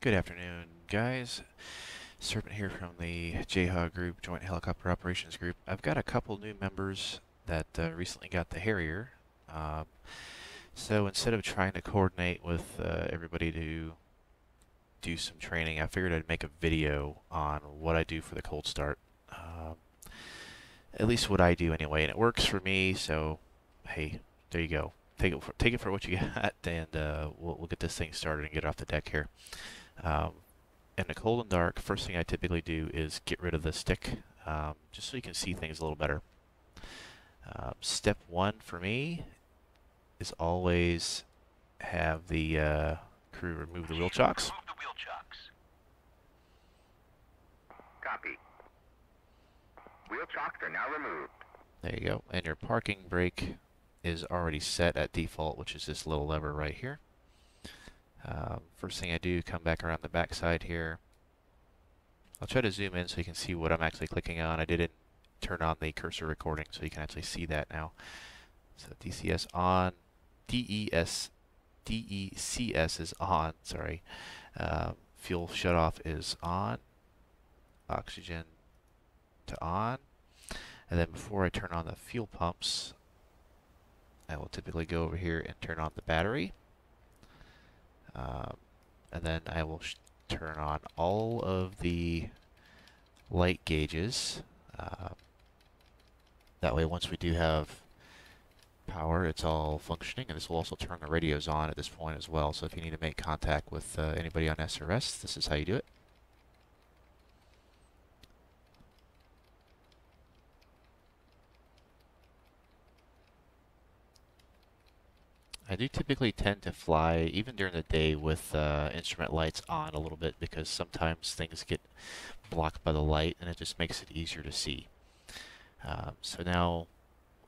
Good afternoon, guys. Serpent here from the JHOG Group, Joint Helicopter Operations Group. I've got a couple new members that uh, recently got the Harrier. Um, so instead of trying to coordinate with uh, everybody to do some training, I figured I'd make a video on what I do for the cold start. Um, at least what I do anyway, and it works for me, so hey, there you go. Take it for, take it for what you got, and uh, we'll, we'll get this thing started and get off the deck here. Um, in the cold and dark, first thing I typically do is get rid of the stick, um, just so you can see things a little better. Uh, step one for me is always have the uh, crew remove the wheel chocks. Remove the wheel chocks. Copy. Wheel chocks are now removed. There you go. And your parking brake is already set at default, which is this little lever right here. Um, first thing I do, come back around the back side here. I'll try to zoom in so you can see what I'm actually clicking on. I didn't turn on the cursor recording so you can actually see that now. So DCS on, DES, DECS is on, sorry. Um, fuel shutoff is on, oxygen to on. And then before I turn on the fuel pumps, I will typically go over here and turn on the battery. Um, and then I will turn on all of the light gauges. Uh, that way once we do have power, it's all functioning, and this will also turn the radios on at this point as well. So if you need to make contact with uh, anybody on SRS, this is how you do it. I do typically tend to fly even during the day with uh, instrument lights on a little bit because sometimes things get blocked by the light and it just makes it easier to see. Um, so now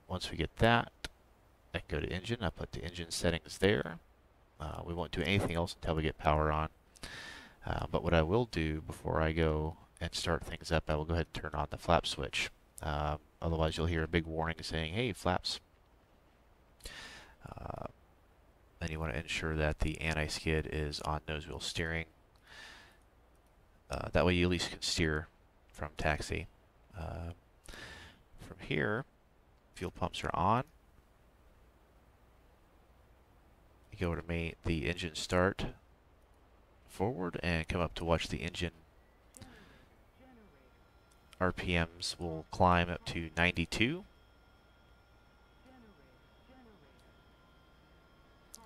once we get that, I go to engine. I put the engine settings there. Uh, we won't do anything else until we get power on. Uh, but what I will do before I go and start things up, I will go ahead and turn on the flap switch. Uh, otherwise you'll hear a big warning saying, hey, flaps. Uh, then you want to ensure that the anti-skid is on nose wheel steering. Uh, that way you at least can steer from taxi. Uh, from here, fuel pumps are on. You go to make the engine start forward and come up to watch the engine RPMs will climb up to 92.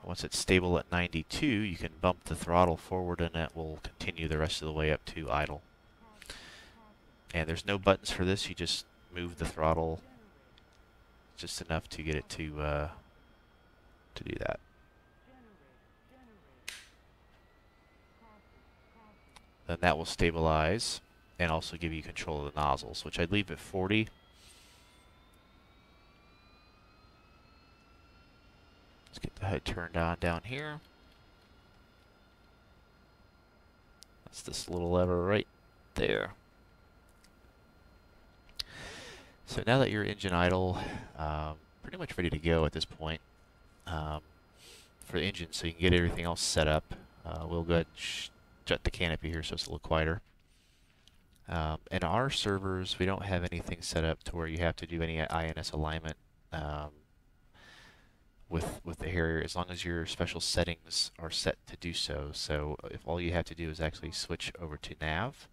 Once it's stable at 92, you can bump the throttle forward and it will continue the rest of the way up to idle. And there's no buttons for this, you just move the throttle just enough to get it to uh, to do that. Then that will stabilize and also give you control of the nozzles, which I'd leave at 40. Get turned on down here. That's this little lever right there. So now that you're engine idle, um, pretty much ready to go at this point um, for the engine so you can get everything else set up. Uh, we'll go ahead and shut the canopy here so it's a little quieter. Um, in our servers, we don't have anything set up to where you have to do any INS alignment um, with with the Harrier, as long as your special settings are set to do so. So if all you have to do is actually switch over to nav,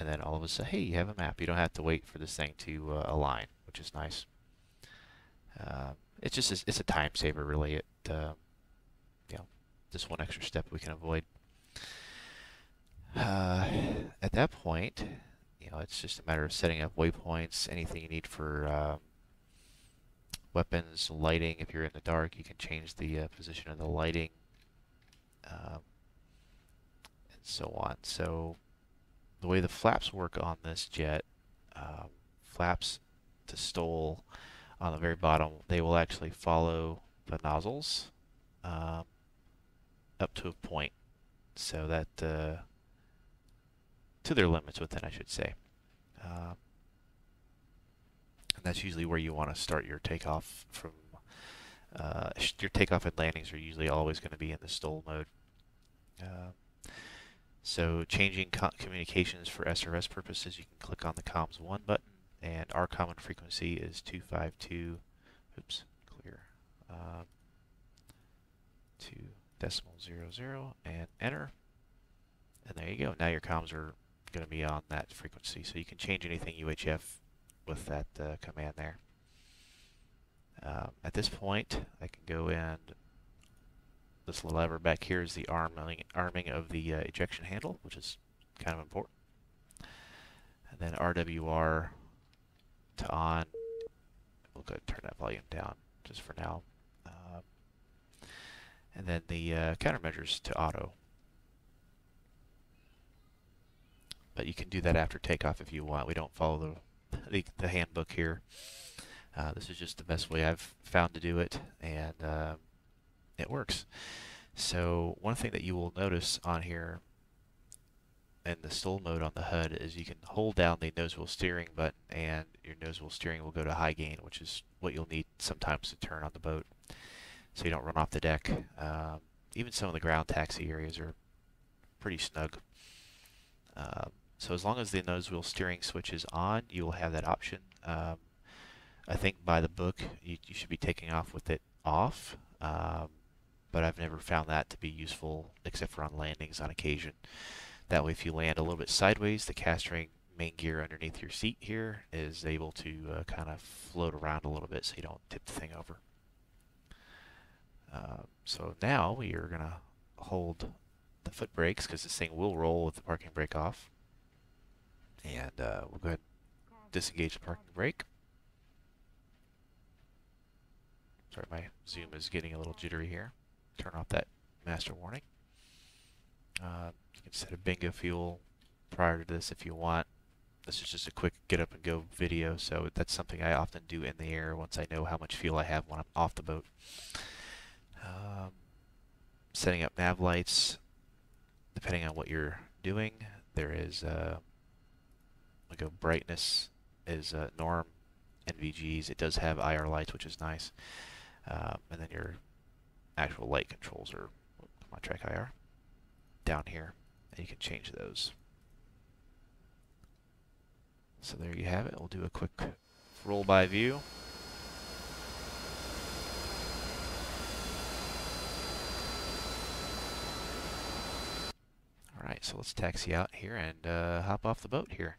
and then all of a sudden, hey, you have a map. You don't have to wait for this thing to uh, align, which is nice. Uh, it's just a, it's a time saver, really. It uh, you know, just one extra step we can avoid. Uh, at that point, you know, it's just a matter of setting up waypoints, anything you need for um, weapons, lighting. If you're in the dark, you can change the uh, position of the lighting, um, and so on. So the way the flaps work on this jet, um, flaps to STOL on the very bottom, they will actually follow the nozzles um, up to a point. So that uh, to their limits within, I should say. Um, and that's usually where you want to start your takeoff from. Uh, your takeoff and landings are usually always going to be in the STOL mode. Uh, So changing co communications for SRS purposes, you can click on the comms 1 button, and our common frequency is 252, oops, clear, um, 2 decimal 00, and enter. And there you go. Now your comms are going to be on that frequency. So you can change anything UHF with that uh, command there. Um, at this point, I can go and this lever back here is the arming, arming of the uh, ejection handle, which is kind of important. And then RWR to on. We'll go turn that volume down just for now. Um, and then the uh, countermeasures to auto. But you can do that after takeoff if you want. We don't follow the, the, the handbook here. Uh, this is just the best way I've found to do it, and uh, it works. So one thing that you will notice on here in the STOL mode on the HUD is you can hold down the nose wheel steering button and your nose wheel steering will go to high gain, which is what you'll need sometimes to turn on the boat so you don't run off the deck. Um, even some of the ground taxi areas are pretty snug. Um, so as long as the nose wheel steering switch is on, you will have that option. Um, I think by the book, you, you, should be taking off with it off, um, but I've never found that to be useful except for on landings on occasion. That way, if you land a little bit sideways, the castering main gear underneath your seat here is able to uh, kind of float around a little bit so you don't tip the thing over. Uh, so now we are going to hold the foot brakes because this thing will roll with the parking brake off. And uh, we'll go ahead and disengage the parking brake. Sorry, my zoom is getting a little jittery here. Turn off that master warning. Uh, you can set a bingo fuel prior to this if you want. This is just a quick get up and go video, so that's something I often do in the air once I know how much fuel I have when I'm off the boat. Um, setting up nav lights, depending on what you're doing, there is uh, like a brightness is uh, norm NVGs. It does have IR lights, which is nice. Um, and then your actual light controls are, on, track IR, down here. And you can change those. So there you have it. We'll do a quick roll by view. Alright, so let's taxi out here and uh, hop off the boat here.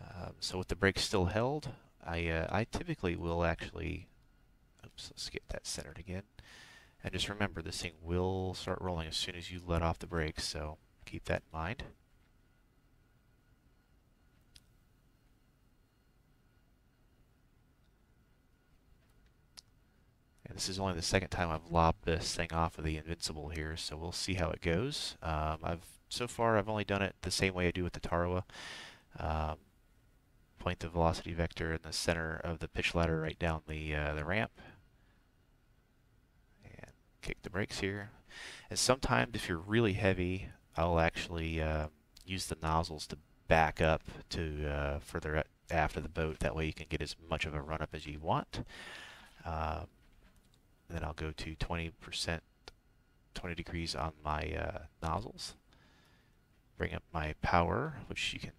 Um, so with the brakes still held, I, uh, I typically will actually, oops, let's get that centered again. And just remember, this thing will start rolling as soon as you let off the brakes, so keep that in mind. And this is only the second time I've lobbed this thing off of the Invincible here, so we'll see how it goes. Um, I've So far, I've only done it the same way I do with the Tarawa. Um, point the velocity vector in the center of the pitch ladder right down the, uh, the ramp. And kick the brakes here. And sometimes if you're really heavy, I'll actually uh, use the nozzles to back up to uh, further after the boat. That way you can get as much of a run up as you want. Um, then I'll go to 20%, 20 degrees on my uh, nozzles. Bring up my power, which you can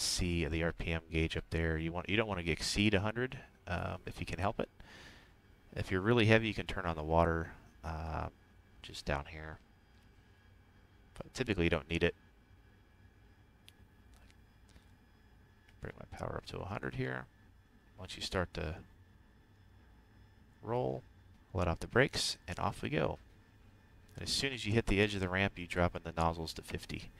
see the RPM gauge up there. You want you don't want to exceed 100 um, if you can help it. If you're really heavy, you can turn on the water um, just down here. But typically, you don't need it. Bring my power up to 100 here. Once you start to roll, let off the brakes, and off we go. And as soon as you hit the edge of the ramp, you drop in the nozzles to 50.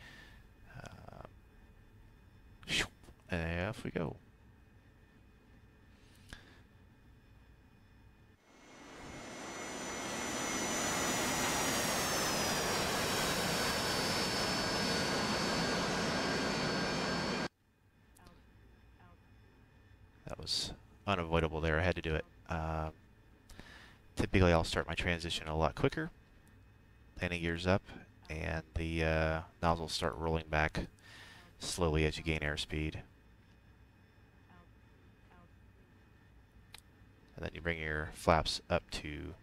And off we go. That was unavoidable there. I had to do it. Um, typically I'll start my transition a lot quicker. Landing gears up, and the uh, nozzles start rolling back slowly as you gain airspeed. And then you bring your flaps up to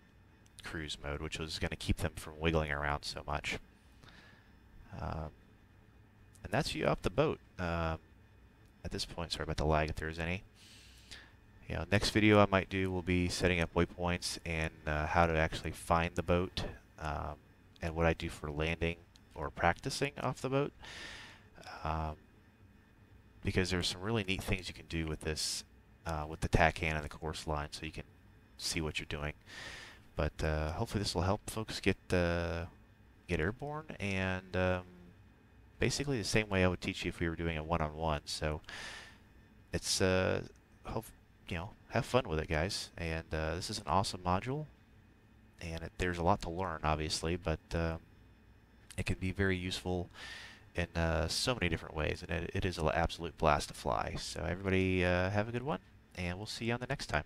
cruise mode, which is going to keep them from wiggling around so much. Um, and that's you up the boat. Um, at this point, sorry about the lag if there's any. You know, next video I might do will be setting up waypoints and uh, how to actually find the boat um, and what I do for landing or practicing off the boat. Um, because there's some really neat things you can do with this, uh, with the TACAN and the course line, so you can see what you're doing. But uh, hopefully this will help folks get uh, get airborne and um, basically the same way I would teach you if we were doing a one-on-one. So it's uh, hope you know have fun with it, guys. And uh, this is an awesome module, and it, there's a lot to learn, obviously, but um, it can be very useful in uh, so many different ways, and it, it is an absolute blast to fly. So everybody uh, have a good one, and we'll see you on the next time.